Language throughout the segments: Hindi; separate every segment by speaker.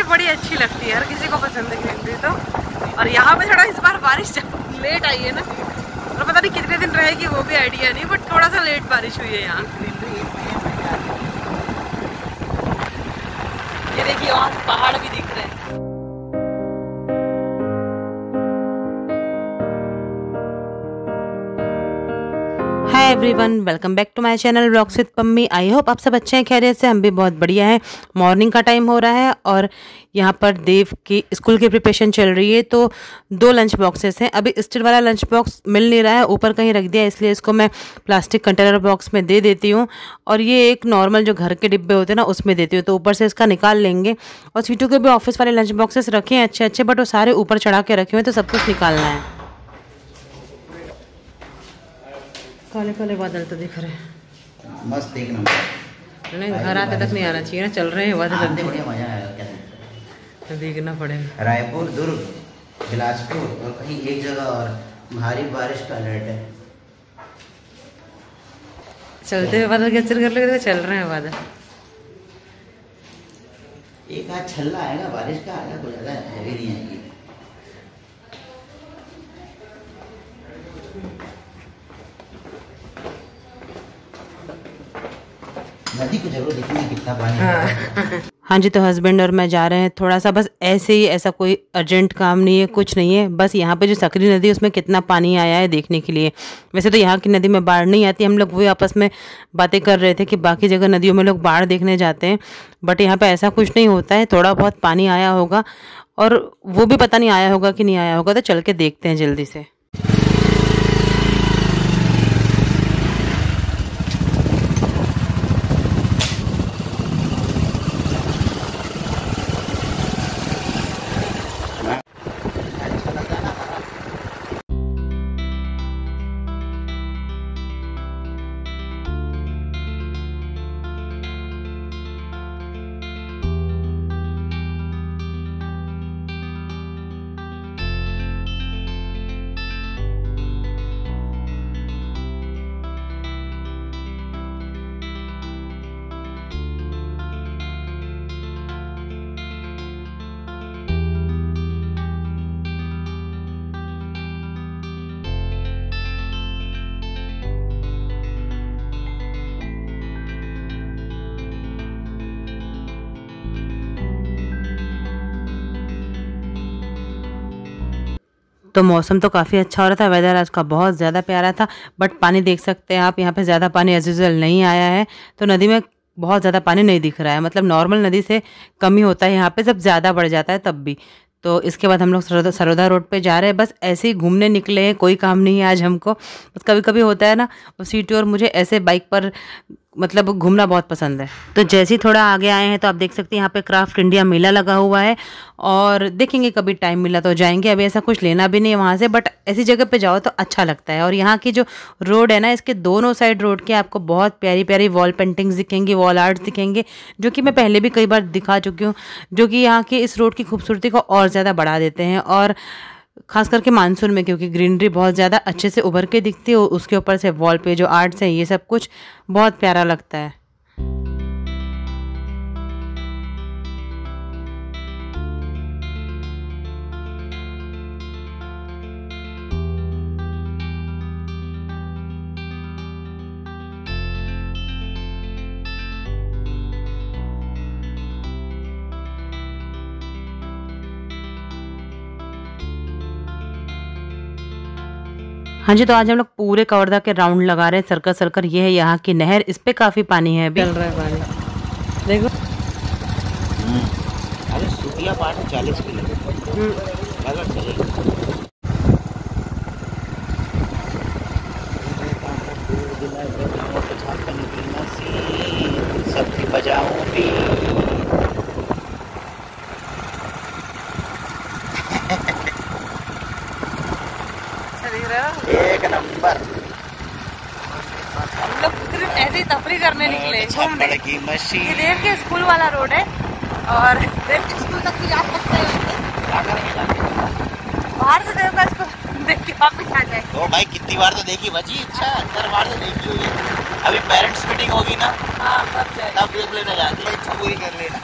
Speaker 1: भी बड़ी अच्छी लगती है, हर किसी को पसंद है ग्रीनरी तो। और यहाँ पे थोड़ा इस बार बारिश लेट आई है ना। और पता नहीं कितने दिन रहेगी, वो भी आइडिया नहीं बट थोड़ा सा लेट बारिश हुई है यहाँ।
Speaker 2: ग्रीनरी
Speaker 1: ये देखिए, और पहाड़ भी hi everyone welcome back to my channel vlogs with Pammi I hope आप सब अच्छे हैं, खैरियत से। हम भी बहुत बढ़िया हैं। मॉर्निंग का टाइम हो रहा है और यहाँ पर देव की स्कूल की प्रिपरेशन चल रही है तो दो लंच बॉक्सेस हैं। अभी स्टील वाला लंच बॉक्स मिल नहीं रहा है, ऊपर कहीं रख दिया, इसलिए इसको मैं प्लास्टिक कंटेनर बॉक्स में दे देती हूँ। और ये एक नॉर्मल जो घर के डिब्बे होते हैं ना, उसमें देती हूँ तो ऊपर से इसका निकाल लेंगे। और सीटों के भी ऑफ़िस वाले लंच बॉक्सेस रखे हैं अच्छे अच्छे बट वो सारे ऊपर चढ़ा के रखे हुए हैं तो सब कुछ निकालना है।
Speaker 2: मस्त एक नंबर।
Speaker 1: नहीं घर आते तक नहीं आना चाहिए ना चल रहे हैं बादल बढ़िया
Speaker 2: मज़ा क्या
Speaker 1: तो देखना पड़ेगा।
Speaker 2: रायपुर दुर्ग बिलासपुर और कहीं एक जगह और भारी बारिश का अलर्ट है।
Speaker 1: चलते हुए बादल कैप्चर कर लेते चल रहे हैं बादल।
Speaker 2: एक आध छल्ला आएगा बारिश का आएगा कुछ ज़्यादा हैवी नहीं आएगी। को ज़रूर कितना पानी है।
Speaker 1: हाँ। जी तो हस्बैंड और मैं जा रहे हैं। थोड़ा सा बस ऐसे ही, ऐसा कोई अर्जेंट काम नहीं है, कुछ नहीं है। बस यहाँ पे जो सकरी नदी उसमें कितना पानी आया है देखने के लिए। वैसे तो यहाँ की नदी में बाढ़ नहीं आती। हम लोग वही आपस में बातें कर रहे थे कि बाकी जगह नदियों में लोग बाढ़ देखने जाते हैं। बट यहाँ पे ऐसा कुछ नहीं होता है। थोड़ा बहुत पानी आया होगा और वो भी पता नहीं आया होगा कि नहीं आया होगा तो चल के देखते हैं जल्दी से। तो मौसम तो काफ़ी अच्छा हो रहा था वेदर आज का बहुत ज़्यादा प्यारा था बट पानी देख सकते हैं आप, यहाँ पे ज़्यादा पानी एज यूजल नहीं आया है तो नदी में बहुत ज़्यादा पानी नहीं दिख रहा है मतलब नॉर्मल नदी से कम होता है यहाँ पे, जब ज़्यादा बढ़ जाता है तब भी। तो इसके बाद हम लोग सरोदा रोड पे जा रहे हैं, बस ऐसे ही घूमने निकले हैं, कोई काम नहीं है आज हमको, बस कभी कभी होता है ना सीटी और मुझे ऐसे बाइक पर मतलब घूमना बहुत पसंद है। तो जैसे ही थोड़ा आगे आए हैं तो आप देख सकते हैं यहाँ पे क्राफ्ट इंडिया मेला लगा हुआ है और देखेंगे कभी टाइम मिला तो जाएँगे। अभी ऐसा कुछ लेना भी नहीं है वहाँ से बट ऐसी जगह पे जाओ तो अच्छा लगता है। और यहाँ की जो रोड है ना, इसके दोनों साइड रोड के आपको बहुत प्यारी प्यारी वॉल पेंटिंग्स दिखेंगी वॉल आर्ट्स दिखेंगे, जो कि मैं पहले भी कई बार दिखा चुकी हूँ, जो कि यहाँ की इस रोड की खूबसूरती को और ज़्यादा बढ़ा देते हैं। और खास करके मानसून में, क्योंकि ग्रीनरी बहुत ज़्यादा अच्छे से उभर के दिखती है उसके ऊपर से वॉल पे जो आर्ट्स हैं, ये सब कुछ बहुत प्यारा लगता है। हाँ जी तो आज हम लोग पूरे कवर्धा के राउंड लगा रहे हैं। सर्कल सर्कल ये है यहाँ की नहर। इस पे काफ़ी पानी है अभी। चल रहा है पानी। देखो।
Speaker 2: अरे सुखिया पाठ चालीस किलो। चलेगा सबकी बजाओ भी। नंबर
Speaker 1: हम लोग सिर्फ़ ऐसे ही तफरी करने निकले। घूमने
Speaker 2: की ये मशीन। देव के
Speaker 1: स्कूल वाला रोड है और देव के स्कूल तक भी जा सकते हैं। बाहर से देव का स्कूल देख के वापस आ जाए।
Speaker 2: ओ भाई कितनी बार तो देखी बची इच्छा अंदर बार तो देखी हुई अभी पेरेंट्स मीटिंग होगी ना?
Speaker 1: हाँ तब
Speaker 2: तब देख लेना जाके पूरी कर लेना।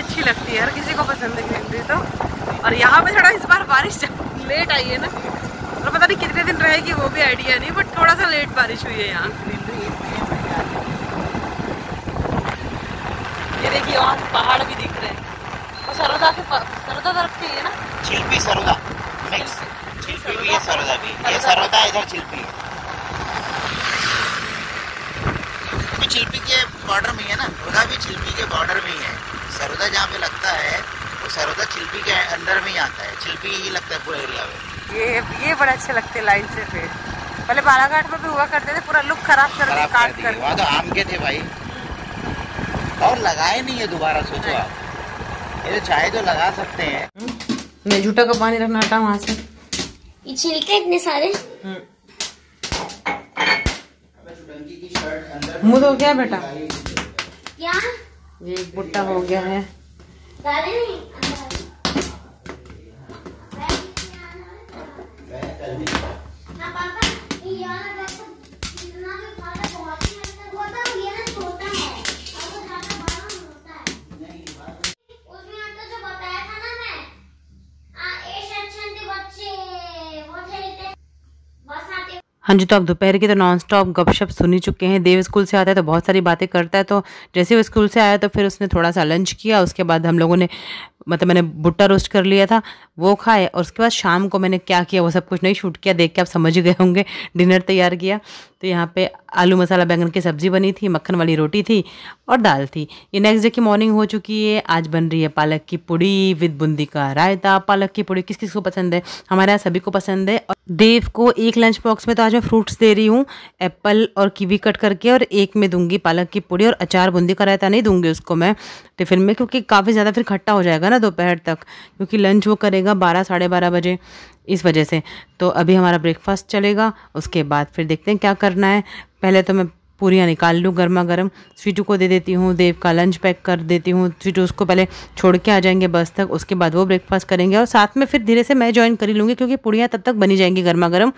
Speaker 1: अच्छी लगती है। हर किसी को पसंद है ग्रीनरी तो। और यहाँ पे थोड़ा इस बार बारिश लेट आई है ना और पता नहीं कितने दिन रहेगी वो भी आइडिया नहीं बट थोड़ा सा लेट बारिश हुई है यहाँ। ये देखिए और पहाड़ भी दिख रहे हैं। और सरोदा के सरोदा तरफ़ के है ना?
Speaker 2: चिल्पी सरोदा। मिक्स
Speaker 1: चिल्पी भी है सरोदा भी। ये सरोदा।
Speaker 2: इधर चिल्पी है। चिल्पी के बॉर्डर में है ना? उधर भी चिल्पी के बॉर्डर में ही है। सरोदा जहाँ पे लगता है वो सरोदा चिल्पी के अंदर में ही आता है। चिल्पी ही लगता है पूरा एरिया में।
Speaker 1: ये ये बड़े अच्छे लगते हैं लाइन से पेड़ पहले बालाघाट में भी हुआ करते थे पूरा लुक खराब कर दिए काट कर। वहाँ
Speaker 2: तो आम के थे भाई। और लगाए नहीं है दोबारा सोचो आप। ये तो चाहे तो लगा सकते हैं।
Speaker 1: मैं झूठा का पानी रखना हटा वहाँ से।
Speaker 3: ये छिलके इतने सारे।
Speaker 2: मुँह तो क्या बेटा? क्या?
Speaker 1: ये एक बुट्टा हो गया है।
Speaker 3: नहीं
Speaker 2: अंदर
Speaker 3: हाँ पापा ये वाला बैग तो कितना भी खा ले बहुत ही अच्छा वो तो ये ना छोटा है और वो ज़्यादा बड़ा नहीं होता है उसमें आपको जो बताया था ना मैं आ ए सेक्शन के बच्चे वो खेलते बस आते
Speaker 1: हाँ जी तो आप दोपहर की तो नॉन स्टॉप गपशप सुन ही चुके हैं। देव स्कूल से आता है तो बहुत सारी बातें करता है तो जैसे वो स्कूल से आया तो फिर उसने थोड़ा सा लंच किया, उसके बाद हम लोगों ने मतलब मैंने भुट्टा रोस्ट कर लिया था, वो खाए और उसके बाद शाम को मैंने क्या किया, वो सब कुछ नहीं शूट किया, देख के आप समझ गए होंगे डिनर तैयार किया। तो यहाँ पे आलू मसाला बैंगन की सब्ज़ी बनी थी, मक्खन वाली रोटी थी और दाल थी। ये नेक्स्ट डे की मॉर्निंग हो चुकी है, आज बन रही है पालक की पुड़ी विद बूंदी का रायता। पालक की पुड़ी किस किस को पसंद है? हमारे यहाँ सभी को पसंद है और देव को एक लंच बॉक्स में तो आज मैं फ्रूट्स दे रही हूँ एप्पल और कीवी कट करके और एक में दूँगी पालक की पुड़ी और अचार बूंदी का रायता नहीं दूँगी उसको मैं टिफ़िन में क्योंकि काफ़ी ज़्यादा फिर खट्टा हो जाएगा ना दोपहर तक, क्योंकि लंच वो करेगा बारह, साढ़े बारह बजे इस वजह से। तो अभी हमारा ब्रेकफास्ट चलेगा, उसके बाद फिर देखते हैं क्या करना है। पहले तो मैं पूरियाँ निकाल लूँ गर्मा गर्म स्वीटू को दे देती हूँ, देव का लंच पैक कर देती हूँ। स्वीटू उसको पहले छोड़ के आ जाएँगे बस तक, उसके बाद वो ब्रेकफास्ट करेंगे और साथ में फिर धीरे से मैं ज्वाइन कर ही लूँगी क्योंकि पूड़ियाँ तब तक बनी जाएँगी गर्मा गर्म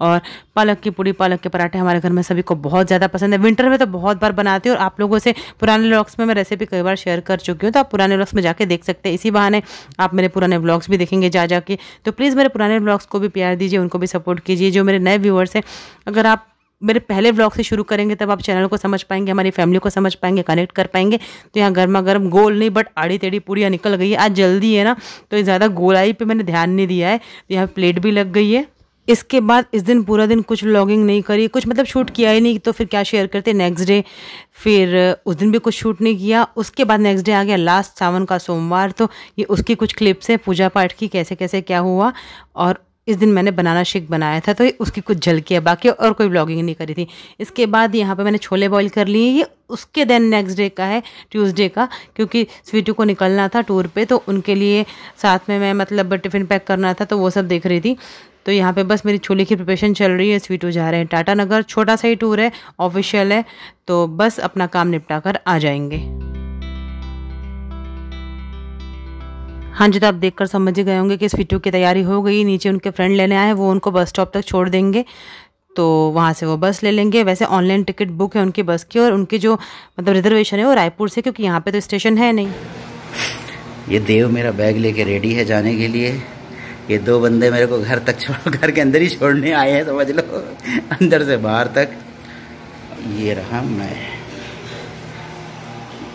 Speaker 1: और पालक की पूड़ी, पालक के पराठे हमारे घर में सभी को बहुत ज़्यादा पसंद है। विंटर में तो बहुत बार बनाती हूँ और आप लोगों से पुराने व्लॉग्स में मैं रेसिपी कई बार शेयर कर चुकी हूँ तो आप पुराने व्लॉग्स में जाके देख सकते हैं। इसी बहाने आप मेरे पुराने व्लॉग्स भी देखेंगे जा जाके। तो प्लीज़ मेरे पुराने व्लॉग्स को भी प्यार दीजिए, उनको भी सपोर्ट कीजिए, जो मेरे नए व्यूअर्स हैं। अगर आप मेरे पहले व्लॉग से शुरू करेंगे, तब आप चैनल को समझ पाएँगे, हमारी फैमिली को समझ पाएँगे कनेक्ट कर पाएँगे। तो यहाँ गर्मा गर्म गोल नहीं बट आड़ी टेढ़ी पूड़ियाँ निकल गई है। आज जल्दी है ना तो ज़्यादा गोलाई पे मैंने ध्यान नहीं दिया है। तो यहाँ प्लेट भी लग गई है। इसके बाद इस दिन पूरा दिन कुछ व्लॉगिंग नहीं करी, कुछ मतलब शूट किया ही नहीं तो फिर क्या शेयर करते? नेक्स्ट डे फिर उस दिन भी कुछ शूट नहीं किया। उसके बाद नेक्स्ट डे आ गया लास्ट सावन का सोमवार तो ये उसकी कुछ क्लिप्स हैं, पूजा पाठ की कैसे कैसे क्या हुआ? और इस दिन मैंने बनाना शेक बनाया था तो उसकी कुछ झलकियाँ बाकी और कोई ब्लॉगिंग नहीं करी थी। इसके बाद यहाँ पे मैंने छोले बॉईल कर लिए, ये उसके दिन नेक्स्ट डे का है ट्यूसडे का, क्योंकि स्वीटू को निकलना था टूर पे तो उनके लिए साथ में मैं मतलब टिफ़िन पैक करना था तो वो सब देख रही थी। तो यहाँ पे बस मेरी छोले की प्रिपरेशन चल रही है, स्वीटू जा रहे हैं। टाटा नगर, छोटा सा ही टूर है ऑफिशियल है तो बस अपना काम निपटा कर आ जाएँगे। हाँ जी तो आप देखकर समझ ही गए होंगे कि स्वीटू की तैयारी हो गई। नीचे उनके फ्रेंड लेने आए वो उनको बस स्टॉप तक छोड़ देंगे। तो वहाँ से वो बस ले लेंगे। वैसे ऑनलाइन टिकट बुक है उनकी बस की और उनकी जो मतलब रिजर्वेशन है वो रायपुर से, क्योंकि यहाँ पे तो स्टेशन है नहीं।
Speaker 2: ये देव मेरा बैग लेके रेडी है जाने के लिए। ये दो बंदे मेरे को घर तक छोड़, घर के अंदर ही छोड़ने आए हैं, समझ लो। अंदर से बाहर तक। ये रहा मैं।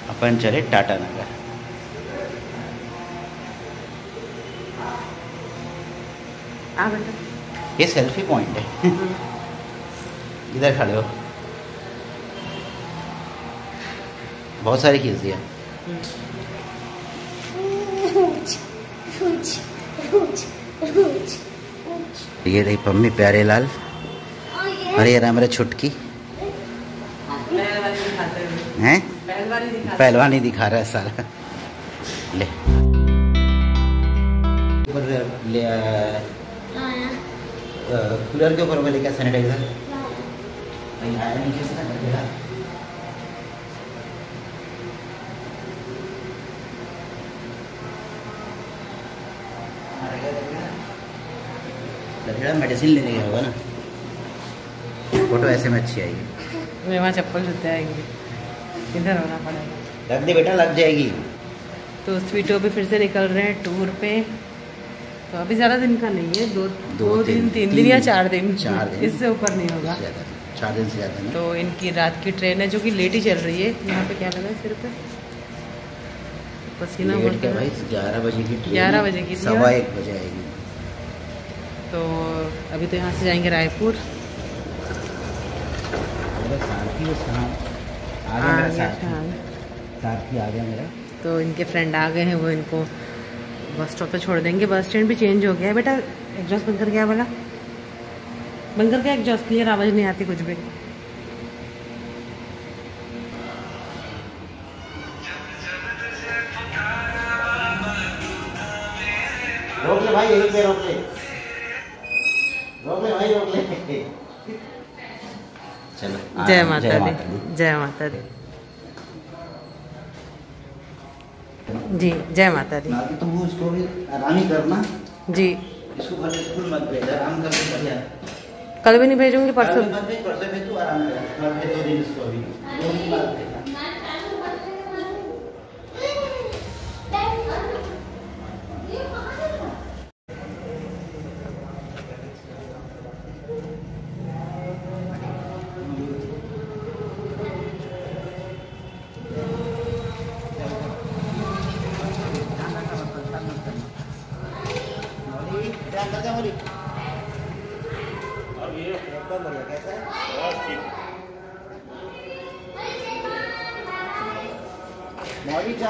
Speaker 2: अपन चले टाटा नगर। ये सेल्फी पॉइंट है। इधर खड़े हो। बहुत सारी खींच दिया ये रही पम्मी प्यारे लाल।
Speaker 3: और
Speaker 2: ये मेरा छुटकी। हैं?
Speaker 1: पहलवानी
Speaker 2: दिखा रहा है सारा। ले। ले कूलर के ऊपर वो लेकर सैनिटाइजर? कहीं आया नीचे से ना गड्ढा। मेडिसिन लेने गया होगा ना। फ़ोटो ऐसे में अच्छी आएगी।
Speaker 1: मैं वहाँ चप्पल जूते आएँगे। इधर होना पड़ेगा?
Speaker 2: लग दे बेटा लग जाएगी।
Speaker 1: तो स्वीटो भी फिर से निकल रहे हैं टूर पे। तो अभी ज़्यादा दिन का नहीं है दो दो, दिन तीन दिन या चार दिन। चार दिन। इससे ऊपर नहीं होगा।
Speaker 2: चार दिन से ज़्यादा तो
Speaker 1: इनकी रात की ट्रेन है जो कि लेट ही चल रही है। यहाँ पे क्या लगा है सिर पे? पसीना लेट के भाई?
Speaker 2: ग्यारह बजे की ग्यारह बजे की सवा एक बजे आएगी।
Speaker 1: तो अभी तो यहाँ से जाएँगे रायपुर। तो इनके फ्रेंड आ गए हैं वो इनको बस स्टॉप पे छोड़ देंगे बस स्टैंड भी चेंज हो गया है। बेटा एग्जॉस्ट बंद कर गया बोला बंद करके एग्जॉस्ट क्लियर आवाज़ नहीं आती कुछ भी।
Speaker 2: रोक ले भाई यहीं पे रोक ले। रोक ले भाई रोक ले। चलो जय माता दी।
Speaker 1: जय माता दी। जी जय माता दी
Speaker 2: तो वो इसको भी आराम ही करना।
Speaker 1: जी।
Speaker 2: इसको कल स्कूल मत भेज आराम करके बढ़िया
Speaker 1: कल भी नहीं भेजूँगी परसों।
Speaker 2: परसों भेज तू आराम कर दो दिन इसको अभी दो दिन बाद भेजना ध्यान करके मोरी एकदम बढ़िया कैसा है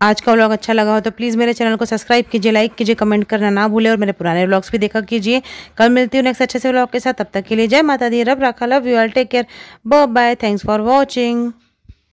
Speaker 1: आज का व्लॉग अच्छा लगा हो तो प्लीज़ मेरे चैनल को सब्सक्राइब कीजिए लाइक कीजिए कमेंट करना ना भूले और मेरे पुराने व्लॉग्स भी देखा कीजिए। कल मिलती हूँ नेक्स्ट अच्छे से व्लॉग के साथ। तब तक के लिए जय माता दी। रब रखा। Love you all take care bye thanks for watching